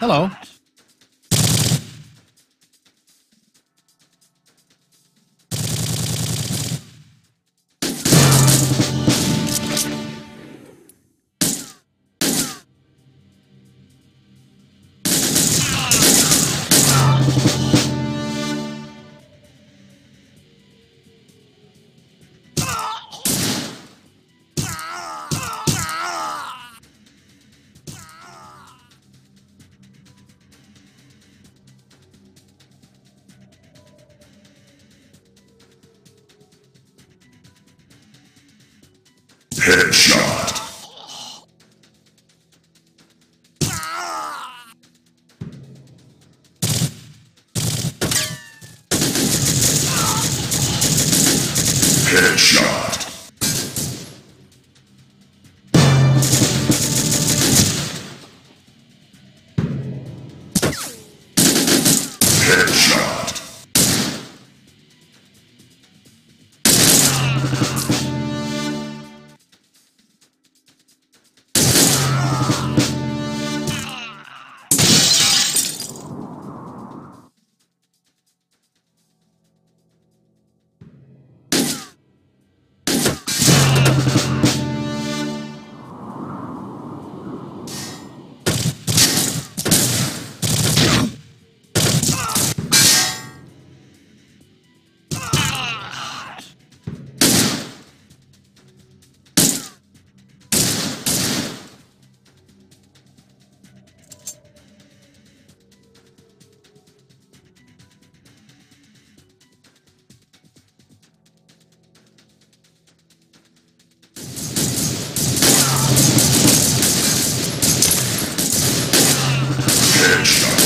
Hello. Headshot. Headshot. you Headshot.